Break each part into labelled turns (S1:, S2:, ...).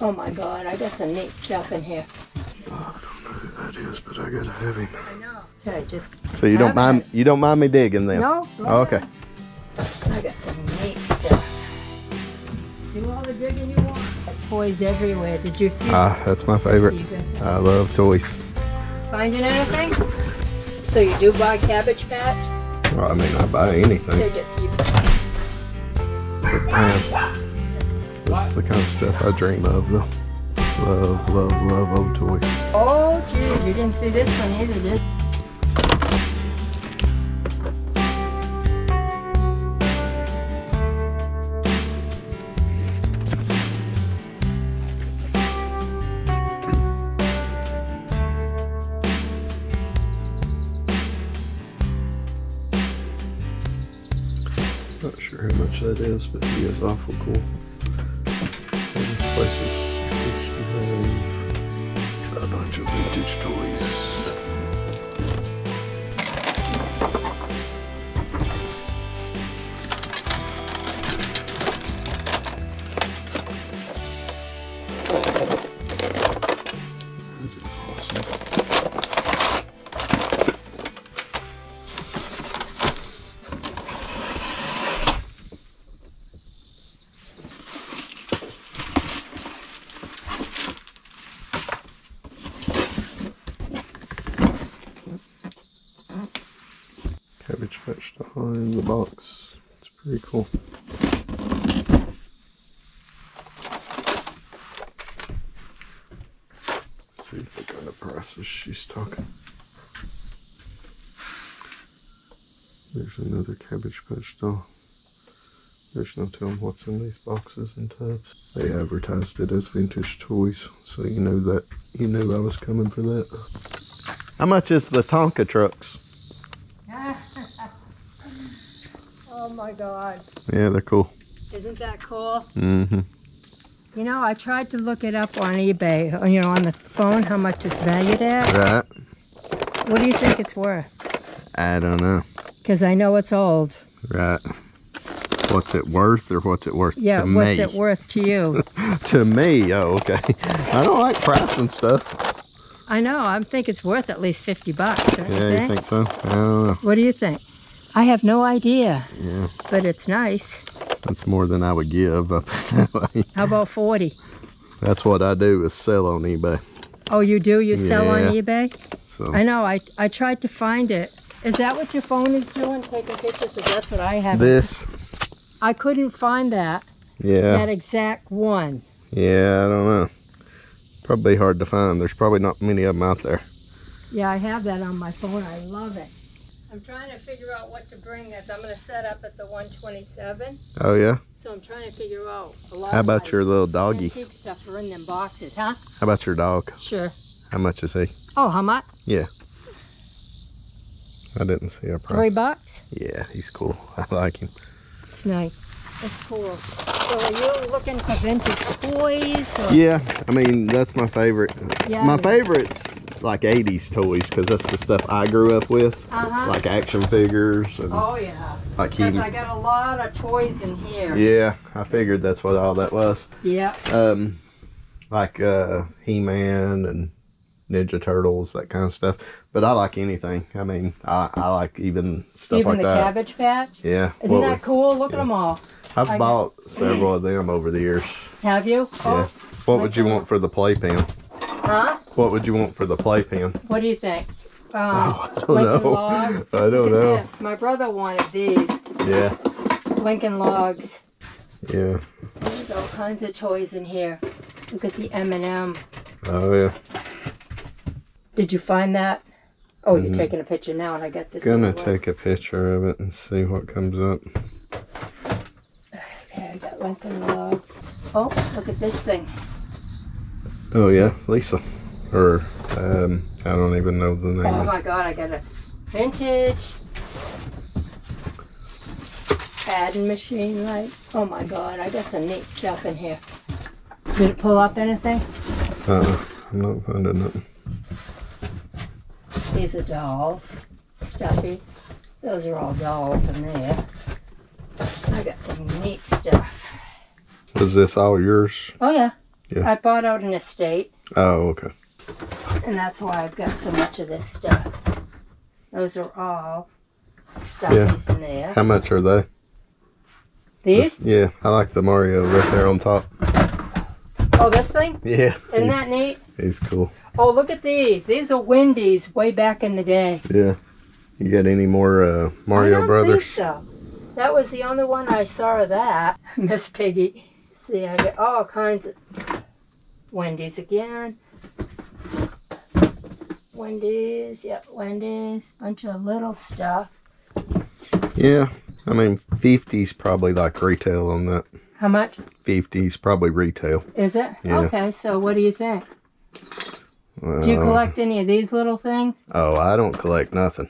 S1: Oh my god, I got some neat stuff in here.
S2: I don't know who that is, but I gotta have him.
S1: I know. Okay, just
S2: So you don't
S1: Have
S2: mind you don't mind me digging them?
S1: no.
S2: Oh, okay.
S1: I got some neat stuff. Do all the digging you want. Toys everywhere. Did you see?
S2: Ah, that's my favorite. I love toys.
S1: Finding anything? So you do buy Cabbage Patch?
S2: Well, I mean, I buy anything.
S1: They're just you.
S2: But man, that's the kind of stuff I dream of, though. Love, love, love old toys.
S1: Oh, geez, you didn't see this one either, did you?
S2: Not sure how much that is, but he is awful cool. And this place is used to have a bunch of vintage toys. In the box. It's pretty cool. see what kind of prices she's talking. There's another Cabbage Patch doll. There's no telling what's in these boxes and tubs. They advertised it as vintage toys, so you know that you knew I was coming for that. How much is the Tonka trucks?
S1: My god.
S2: Yeah, they're cool.
S1: Isn't that cool?
S2: Mm-hmm.
S1: You know, I tried to look it up on eBay, you know, on the phone, how much it's valued at.
S2: Right?
S1: What do you think it's worth?
S2: I don't know.
S1: Because I know it's old.
S2: Right. What's it worth or what's it worth?
S1: Yeah, what's
S2: me?
S1: it worth to you?
S2: to me, oh, okay. I don't like pricing stuff.
S1: I know, I think it's worth at least 50 bucks, you
S2: Yeah, you
S1: think?
S2: think so? I don't know.
S1: What do you think? I have no idea,
S2: Yeah,
S1: but it's nice.
S2: that's more than I would give up that way.
S1: How about 40?
S2: That's what I do is sell on eBay.
S1: Oh, you do? You sell on eBay?
S2: So
S1: I know, I, I tried to find it. Is that what your phone is doing, taking pictures? 'Cause that's what I have.
S2: this,
S1: I couldn't find that,
S2: yeah,
S1: that exact one.
S2: yeah, I don't know. Probably hard to find. There's probably not many of them out there.
S1: Yeah, I have that on my phone. I love it. I'm trying to figure out what to bring as I'm going to set up at the 127.
S2: Oh yeah.
S1: So I'm trying to figure out a lot
S2: How about your little doggy?
S1: antique stuff are in them boxes, huh?
S2: How about your dog?
S1: Sure.
S2: How much is he?
S1: Oh, how much? Yeah.
S2: I didn't see a price.
S1: Three bucks?
S2: Yeah, he's cool. I like him.
S1: It's nice. It's cool. So are you looking for vintage toys? Or?
S2: Yeah, I mean that's my favorite.
S1: Yeah.
S2: My favorite's like '80s toys because that's the stuff I grew up with,
S1: Uh-huh.
S2: like action figures and
S1: Oh, yeah.
S2: like he.
S1: Because I got a lot of toys in here.
S2: Yeah, I figured that's what all that was.
S1: Yeah.
S2: Um, like uh, He-Man and Ninja Turtles, that kind of stuff. But I like anything. I mean, I, I like even stuff
S1: Even
S2: like
S1: the
S2: that.
S1: Cabbage Patch.
S2: Yeah.
S1: Isn't that cool? Look
S2: yeah.
S1: at them all.
S2: I've
S1: I
S2: bought several of them over the years.
S1: Have you?
S2: Yeah.
S1: Oh,
S2: What would you want for the playpen?
S1: huh?
S2: What would you want for the playpen?
S1: What do you think? Um,
S2: I don't
S1: Lincoln
S2: know.
S1: Log.
S2: I don't know.
S1: this. My brother wanted these
S2: Yeah.
S1: Lincoln Logs.
S2: Yeah.
S1: There's all kinds of toys in here. Look at the M&M.
S2: Oh yeah.
S1: Did you find that? Oh, you're
S2: Mhm.
S1: taking a picture now, and I got this.
S2: Gonna take a picture of it and see what comes up.
S1: Okay, I got Lincoln Log. Oh, look at this thing.
S2: Oh yeah, Lisa. Or um, I don't even know the name.
S1: Oh my God, I got a vintage padding machine, right? Oh my God, I got some neat stuff in here. Did it pull up anything?
S2: Uh, I'm not finding nothing.
S1: These are dolls. Stuffy. Those are all dolls in there. I got some neat stuff.
S2: Was this all yours?
S1: Oh yeah.
S2: Yeah.
S1: I bought out an estate,
S2: Oh, okay.
S1: and that's why I've got so much of this stuff. Those are all
S2: Yeah.
S1: in there.
S2: How much are they?
S1: These?
S2: Yeah, I like the Mario right there on top.
S1: Oh, this thing?
S2: Yeah.
S1: Isn't that neat?
S2: he's cool.
S1: Oh, look at these. These are Wendy's way back in the day.
S2: Yeah. You got any more uh,
S1: I
S2: Mario
S1: don't
S2: Brothers?
S1: Think so. That was the only one I saw of that. Miss Piggy. See, I get all kinds of Wendy's again. Wendy's, yep, Wendy's. Bunch of little stuff.
S2: Yeah. I mean, 50's probably like retail on that.
S1: How much
S2: 50's probably retail.
S1: is it?
S2: Yeah.
S1: Okay, so what do you think? Uh, Do you collect any of these little things?
S2: Oh, I don't collect nothing.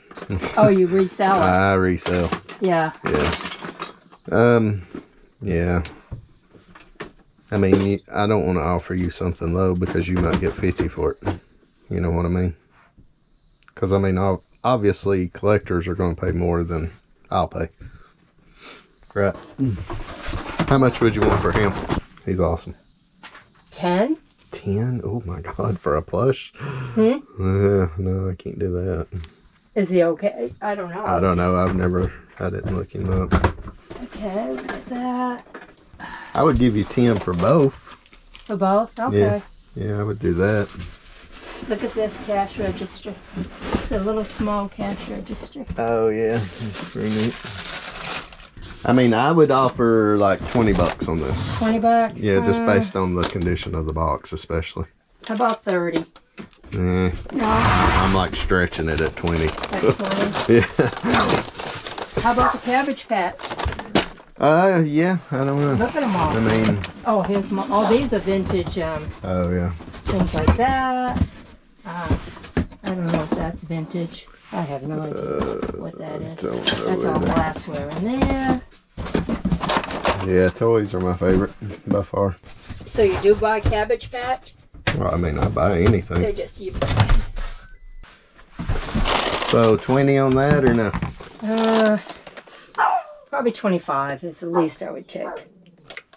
S1: oh, you resell it?
S2: I resell.
S1: Yeah.
S2: Yeah. Um, yeah. I mean, I don't want to offer you something low because you might get 50 for it. You know what I mean? Because, I mean, obviously collectors are going to pay more than I'll pay. Right. Mm. How much would you want for him? He's awesome.
S1: 10?
S2: can? Oh my god, for a plush?
S1: Hmm?
S2: Uh, no, I can't do that.
S1: Is he okay? I don't know.
S2: I don't know. I've never, I didn't look him up.
S1: Okay, look at that.
S2: I would give you 10 for both.
S1: For both? Okay.
S2: Yeah, yeah I would do that.
S1: Look at this cash register. The little small cash register.
S2: Oh, yeah. Pretty neat. I mean, I would offer like twenty bucks on this.
S1: 20 bucks?
S2: Yeah, just
S1: Uh,
S2: based on the condition of the box, especially.
S1: How about 30?
S2: Eh,
S1: No,
S2: I'm like stretching it at twenty.
S1: like 20.
S2: Yeah.
S1: How about the cabbage patch?
S2: Uh, yeah. I don't know.
S1: Look at them all.
S2: I mean,
S1: Oh, here's my, oh, these are vintage um,
S2: oh yeah.
S1: things like that. Uh, I don't know if that's vintage. I have no idea
S2: Uh,
S1: what that is. That's all
S2: either.
S1: glassware in there.
S2: Yeah, toys are my favorite by far.
S1: So you do buy Cabbage Patch?
S2: Well, I mean, I buy anything.
S1: They just you.
S2: So 20 on that or no?
S1: Uh, probably 25 is the least I would take.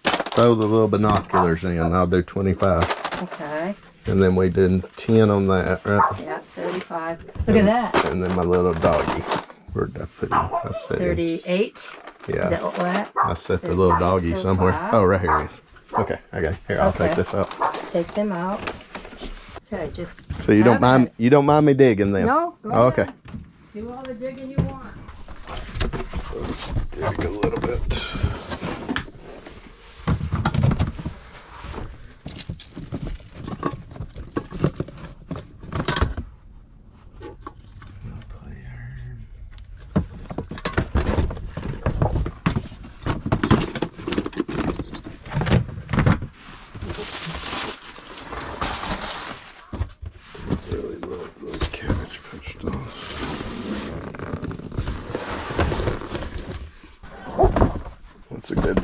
S2: Throw the little binoculars in. I'll do 25.
S1: Okay.
S2: And then we did 10 on that, right?
S1: Yeah, 35. Look and, at that.
S2: And then my little doggy. Where did I put him? I said
S1: 38.
S2: Yeah.
S1: Is that?
S2: I set the little doggy
S1: so
S2: somewhere. Oh, right here he is. Okay, okay. Here, I'll
S1: okay.
S2: take this out.
S1: Take them out. Okay, just.
S2: So you don't mind?
S1: It.
S2: You don't mind me digging them.
S1: No.
S2: Oh, okay.
S1: Do all the digging you want.
S2: Let's dig a little bit.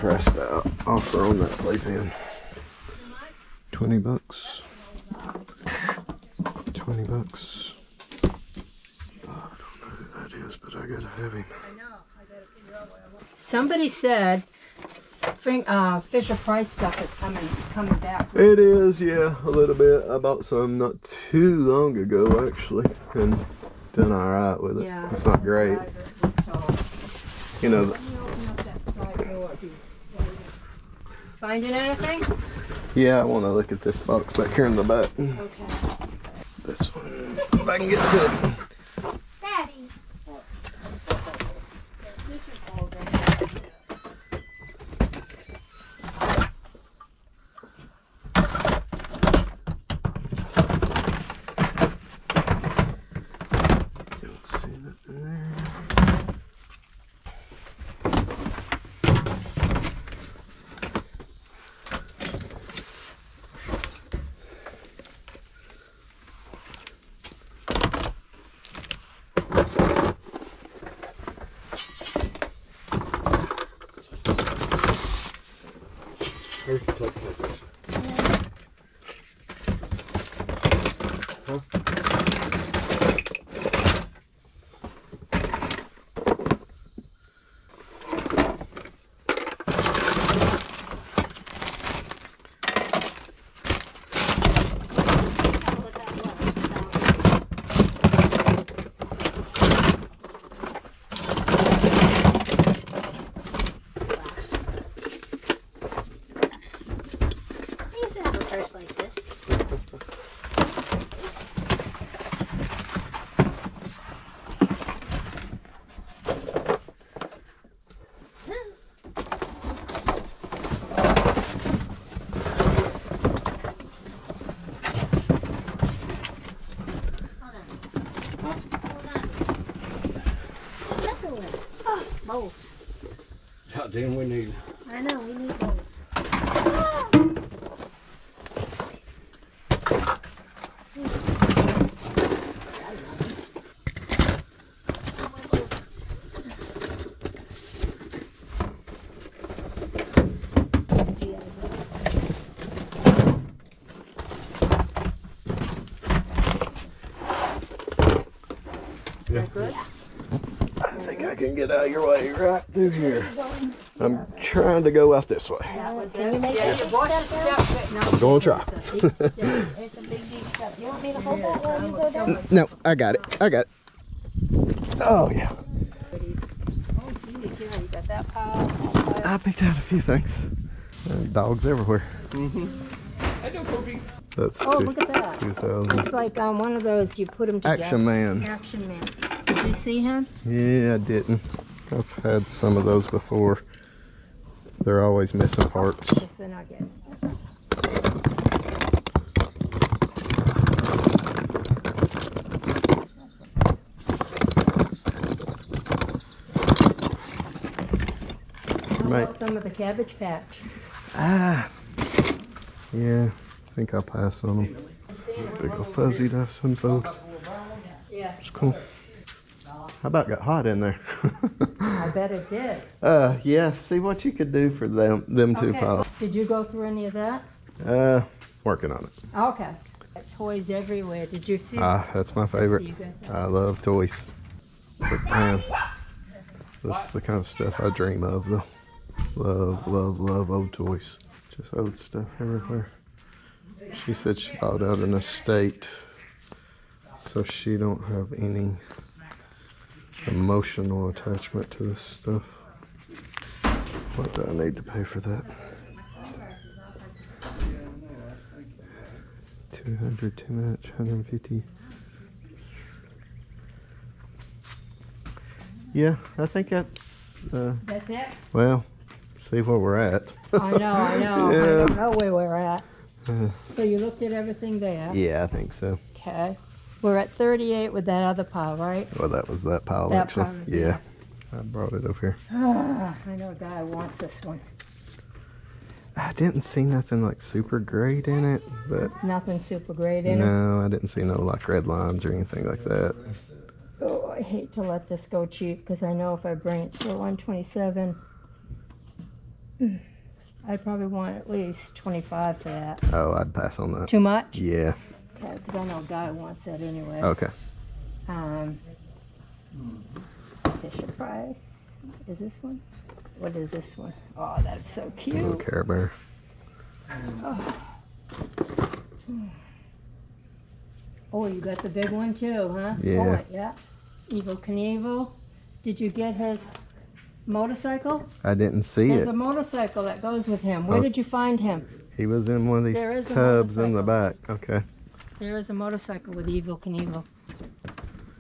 S2: What's a good price to offer on that playpen? Twenty bucks. Twenty bucks. I don't know who that is, but I gotta have him.
S1: Somebody said uh, Fisher Price stuff is coming coming back.
S2: It is, yeah, a little bit. I bought some not too long ago, actually, and done all right with it.
S1: Yeah.
S2: It's not great, you know.
S1: Let me open up that side door. Finding anything?
S2: Yeah, I want to look at this box back here in the back.
S1: Okay.
S2: This one, if I can get to it. Where's your tape measures?
S3: purse like this. Hold on. Hold on. Everywhere. Oh, bowls.
S4: God damn, we need.
S3: I know, we need bowls.
S2: Yeah.
S1: Good?
S2: I think I can get out of your way right through here. I'm trying to go out this way.
S1: That was
S3: Can you make
S1: Yeah,
S3: that
S1: you
S3: big
S1: bought
S3: step
S1: the
S3: down?
S1: stuff, no.
S2: I'm gonna try.
S3: It's a big, deep step. You want me to hold that while you go down?
S2: No, I got it. I got it. Oh yeah.
S1: Oh, geez, yeah, you got that pile, that pile.
S2: I picked out a few things. Uh, dogs everywhere.
S4: Hey, no poopy.
S2: That's
S1: Oh,
S2: two-
S1: look at that.
S2: 2000.
S1: It's like um, one of those you put them together.
S2: Action Man.
S1: Action Man. Did you see him?
S2: Yeah, I didn't. I've had some of those before. They're always missing parts.
S1: If they're not getting. How about some of the Cabbage Patch?
S2: Ah. Yeah, I think I'll pass on them. Big ol' fuzzy some old.
S1: Yeah,
S2: It's cool. How about got hot in there?
S1: I bet it did.
S2: uh, yeah. See what you could do for them, them two
S1: Okay,
S2: piles.
S1: Did you go through any of that?
S2: Uh, working on it.
S1: Okay. Toys everywhere. Did you see?
S2: Ah, that's my favorite.
S1: You got that?
S2: I love toys. But man, that's the kind of stuff I dream of though. Love, love, love old toys. Just old stuff everywhere. She said she bought out an estate, so she don't have any emotional attachment to this stuff. What do I need to pay for that? Two hundred too much, hundred and fifty. Yeah, I think that's uh,
S1: That's it?
S2: well. See where we're at.
S1: I know, I know. I don't know where we're at.
S2: Uh.
S1: So you looked at everything there?
S2: Yeah, I think so.
S1: Okay. We're at 38 with that other pile, right?
S2: Well, that was that pile
S1: That
S2: actually.
S1: pile,
S2: yeah. I brought it over here.
S1: Ah, I know a guy wants this one.
S2: I didn't see nothing like super great in it, but
S1: Nothing super great in it.
S2: no, I didn't see no like red lines or anything like that.
S1: Oh, I hate to let this go cheap because I know if I bring it to 127, I'd probably want at least 25 for that.
S2: Oh, I'd pass on that.
S1: Too much?
S2: Yeah.
S1: Okay, because I know a guy wants that anyway.
S2: Okay.
S1: Um, Fisher Price. Is this one? What is this one? Oh, that's so
S2: Little
S1: cute.
S2: Care Bear.
S1: Oh, oh, you got the big one too, huh?
S2: Yeah.
S1: Oh, yeah. Evel Knievel. Did you get his motorcycle?
S2: I didn't see
S1: There's
S2: it.
S1: There's a motorcycle that goes with him. Where
S2: Oh.
S1: did you find him?
S2: He was in one of these
S1: There is a
S2: tubs in the back. Okay.
S1: There is a motorcycle with Evel Knievel.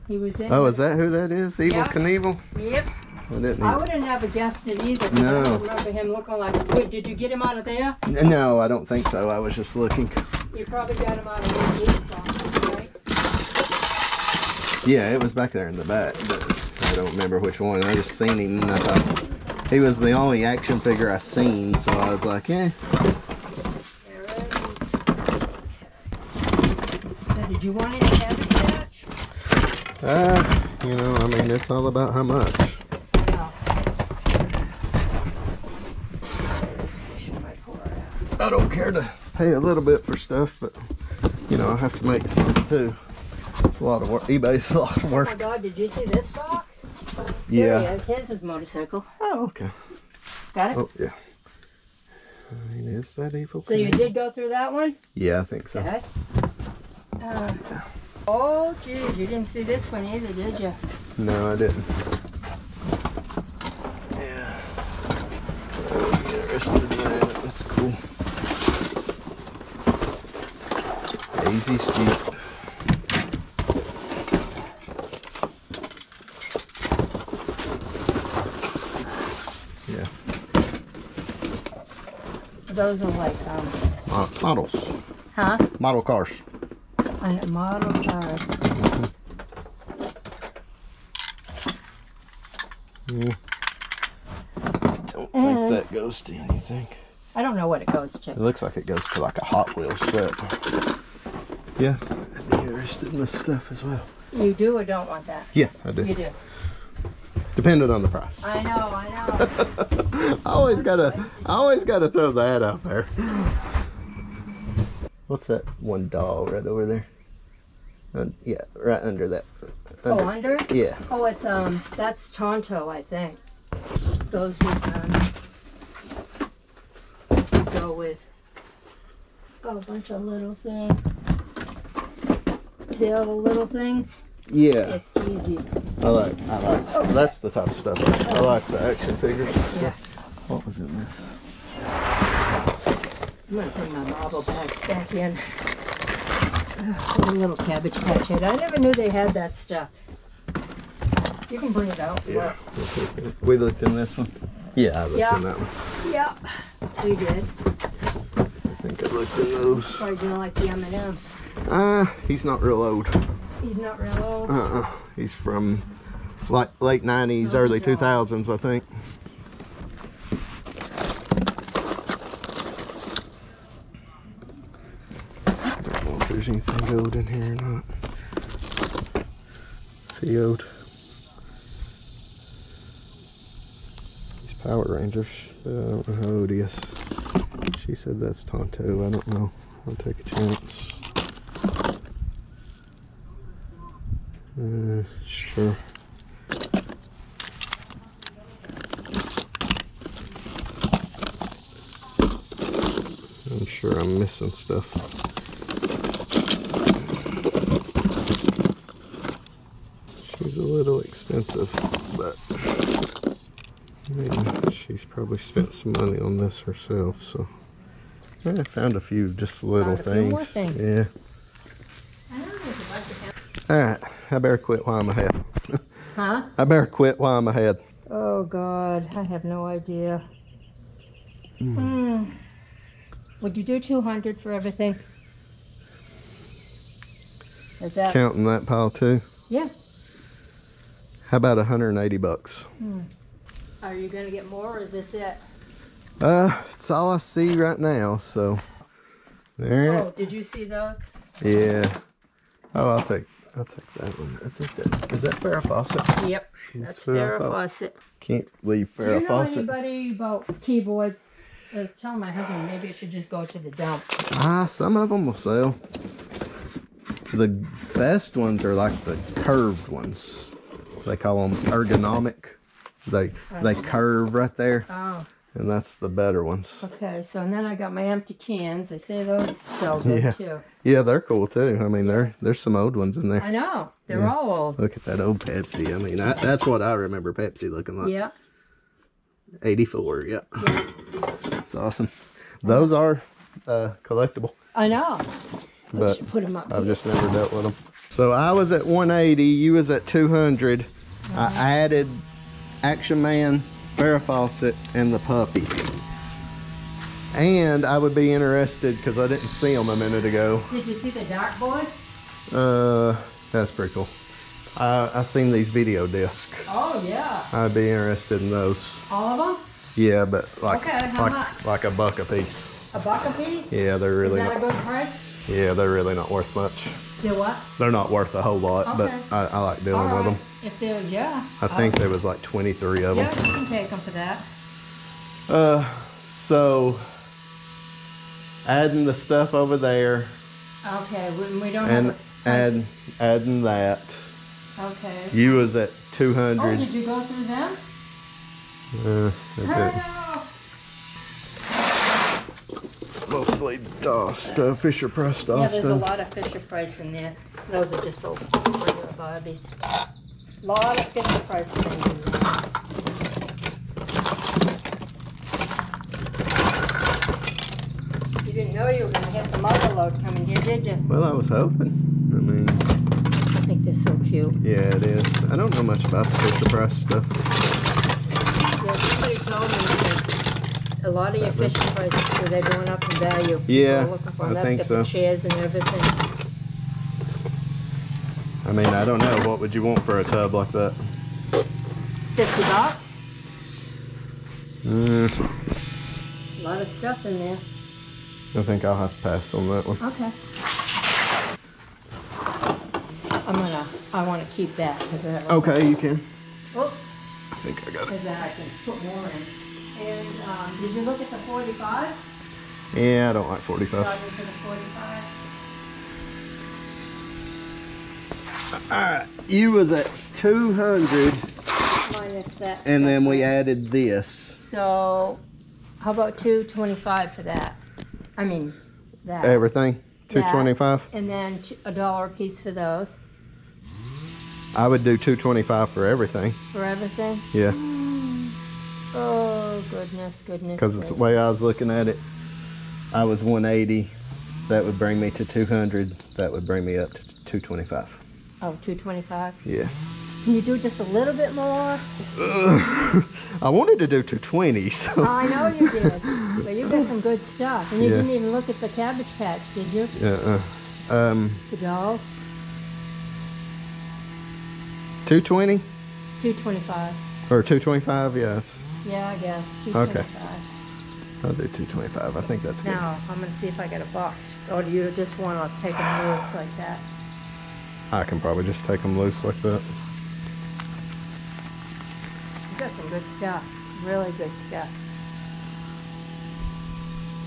S1: He was in.
S2: Oh, is that who that is? Evel
S1: Yeah.
S2: Knievel?
S1: Yep.
S2: I didn't.
S1: I wouldn't have guessed it either. 'cause I
S2: No.
S1: don't remember him looking like. Wait, did you get him out of there?
S2: No, I don't think so. I was just looking.
S1: You probably got him out of one of these boxes, right?
S2: Yeah, it was back there in the back, but I don't remember which one. I just seen him and I thought he was the only action figure I seen, so I was like, eh.
S1: There is. So did you want any cabbage patch?
S2: Uh, you know, I mean, it's all about how much. I don't care to pay a little bit for stuff, but you know, I have to make some too. It's a lot of work. eBay's a lot of work.
S1: Oh my. God! Did you see this box? There he is. His is motorcycle.
S2: Oh, okay.
S1: Got it.
S2: Oh, yeah. I mean, is that evil?
S1: So you did go through that one?
S2: Yeah, I think so.
S1: Okay. Uh, oh, geez, you didn't see this one either, did you?
S2: No, I didn't. Yeah. Interested in that. That's cool. Daisy's Jeep. Yeah,
S1: Those are like, um,
S2: mo- models,
S1: huh?
S2: model cars.
S1: On a model cars.
S2: Yeah. Don't think uh-huh. that goes to anything.
S1: I don't know what it goes to.
S2: It looks like it goes to like a Hot Wheels set. Yeah, I'd be interested in this stuff as well.
S1: You do or don't want that?
S2: Yeah, I do.
S1: You
S2: do.
S1: do.
S2: Depending on the price.
S1: I know, I know.
S2: I always gotta, I always gotta throw that out there. What's that one doll right over there? Uh, yeah, right under that.
S1: oh, under? it?
S2: Yeah.
S1: Oh, it's, um, that's Tonto, I think. Those would, um, go with oh, a bunch of little things. Pill little things.
S2: Yeah,
S1: It's easy.
S2: I like, I like. That's the type of stuff. I, I like the action figures.
S1: Yeah.
S2: What was in this?
S1: I'm gonna put my marble bags back in. A little cabbage patch head. I never knew they had that stuff. You can bring it out.
S2: Yeah. We looked in this one. Yeah, I looked
S1: Yeah.
S2: in that one.
S1: Yeah. We did.
S2: I think I looked in those.
S1: Do you like the M&M?
S2: Uh, he's not real old.
S1: He's not real old.
S2: Uh-uh. He's from like late 90s,
S1: Oh,
S2: early 2000s, I think. Don't know there's in here or not. Sealed. These Power Rangers. Uh, I don't know how old he is. She said that's Tonto. I don't know. I'll take a chance. Uh, sure. I'm sure I'm missing stuff. She's a little expensive, but she's probably spent some money on this herself, so. Yeah, I found a few just little
S1: Found a few
S2: things.
S1: more things.
S2: Yeah. Alright, I better quit while I'm ahead.
S1: Huh?
S2: I better quit while I'm ahead.
S1: Oh God, I have no idea. Hmm. Would you do 200 for everything? Is that?
S2: Counting that pile too.
S1: Yeah.
S2: How about 180 bucks?
S1: Are you gonna get more or is this it?
S2: Uh, it's all I see right now, so. There.
S1: Oh, did you see those?
S2: Yeah. Oh, I'll take, I'll take that one. I think that, is that Farrah Fawcett?
S1: Yep. That's
S2: Farrah
S1: Farrah
S2: Fawcett.
S1: Fawcett.
S2: Can't leave
S1: Do
S2: Farrah
S1: you know
S2: Fawcett.
S1: anybody about keyboards? I was telling my husband maybe it should just go to the dump.
S2: Ah, some of them will sell. The best ones are like the curved ones. They call them ergonomic. They they curve right there,
S1: Oh,
S2: and that's the better ones.
S1: okay. So and then I got my empty cans. They say those sell good
S2: Yeah.
S1: too.
S2: Yeah, they're cool too. I mean, there there's some old ones in there.
S1: I know. They're
S2: Yeah.
S1: all old.
S2: Look at that old Pepsi. I mean, I, that's what I remember Pepsi looking like.
S1: Yeah.
S2: 84. Yep. That's awesome. Those are uh, collectible,
S1: I know.
S2: But
S1: put them up.
S2: I've
S1: here.
S2: just never dealt with them. So I was at 180. You was at 200. I added Action Man, Farrah Fawcett, and the puppy. And I would be interested because I didn't see them a minute ago.
S1: Did you see the Dark Boy?
S2: Uh, that's pretty cool. I I seen these video discs.
S1: Oh yeah.
S2: I'd be interested in those.
S1: All of them?
S2: Yeah, but like
S1: Okay,
S2: like
S1: much?
S2: like a buck a piece.
S1: A buck a piece?
S2: Yeah, they're really
S1: Is that a good price?
S2: Yeah, they're really not worth much.
S1: Do what?
S2: They're not worth a whole lot, but I, I like dealing
S1: All
S2: with them.
S1: If they're yeah.
S2: I think there was like 23 of
S1: Yeah,
S2: them.
S1: you can take them for that.
S2: Uh, so adding the stuff over there
S1: Okay, we, we don't
S2: and
S1: have a price.
S2: add adding that.
S1: Okay.
S2: You was at 200.
S1: Oh,
S2: 200.
S1: did you go through them?
S2: Uh, okay. It's mostly DAW stuff, uh, Fisher Price DAW
S1: yeah, there's a lot of Fisher Price in there. Those are just old regular Barbies. Lot of Fisher Price things in there. You didn't know you were gonna hit the mother load coming here, did you?
S2: Well, I was hoping. I mean,
S1: I think they're so cute.
S2: yeah, it is. I don't know much about the Fisher Price stuff.
S1: Yeah, somebody told me that a lot of your fishing prices, so they're going up in value.
S2: Yeah,
S1: We're looking for 'em.
S2: I
S1: That's
S2: think
S1: got
S2: so.
S1: the chairs and everything.
S2: I mean, I don't know. What would you want for a tub like that?
S1: Fifty bucks.
S2: Mm,
S1: A lot of stuff in there.
S2: I think I'll have to pass on that one.
S1: Okay. I'm gonna. I want to keep that I.
S2: Okay, you can.
S1: Oh,
S2: I think I got it.
S1: because I can put more in. And um, did you look at the 45?
S2: Yeah, I don't like 45.
S1: Charging for the 45.
S2: Alright, you was at 200
S1: Minus that.
S2: and then we added this.
S1: So, how about 225 for that? I mean, that.
S2: Everything?
S1: That.
S2: 225?
S1: And then a dollar a piece for those
S2: I would do 225 for everything.
S1: for everything.
S2: Yeah,
S1: Oh goodness, goodness.
S2: because the way I was looking at it, I was 180. That would bring me to 200. That would bring me up to 225.
S1: Oh, 225.
S2: Yeah.
S1: Can you do just a little bit more?
S2: I wanted to do 220, so.
S1: Oh, I know you did, but you got some good stuff. And you
S2: Yeah.
S1: didn't even look at the Cabbage Patch, did you?
S2: Uh, uh, um,
S1: The dolls?
S2: 220
S1: 225.
S2: or 225? Yeah,
S1: Yeah, I guess.
S2: Okay. I'll do 225. I think that's good.
S1: Now, I'm gonna see if I get a box. Or do you just wanna take them loose like that?
S2: I can probably just take them loose like that.
S1: You got some good stuff. Really good stuff.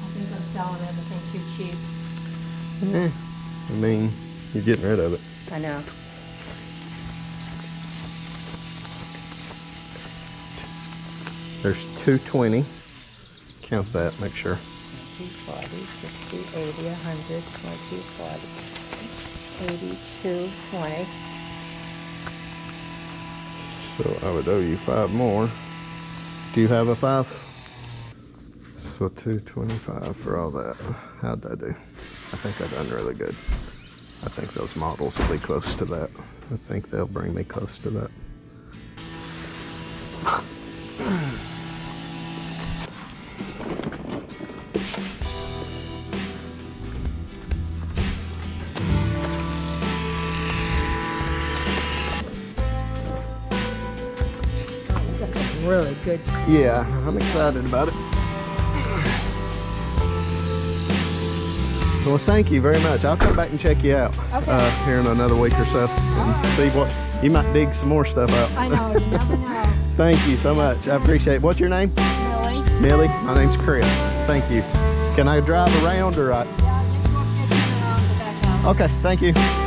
S1: I think I'm selling everything too cheap.
S2: Yeah. I mean, you're getting rid of it.
S1: I know.
S2: There's 220. Count that, make sure.
S1: 240, 60, 80, 100, 20, 40, 82, 20.
S2: So I would owe you five more. Do you have a five? So 225 for all that. How'd I do? I think I've done really good. I think those models will be close to that. I think they'll bring me close to that.
S1: Good.
S2: Yeah, I'm excited about it. Well, thank you very much. I'll come back and check you out
S1: Okay.
S2: uh, here in another week or so and see what you might dig some more stuff out.
S1: I know, you never know.
S2: Thank you so much. I appreciate it. What's your name?
S1: Really?
S2: Millie. My name's Chris. Thank you. Can I drive around or I?
S1: Yeah, just walk that around the back.
S2: Okay, thank you.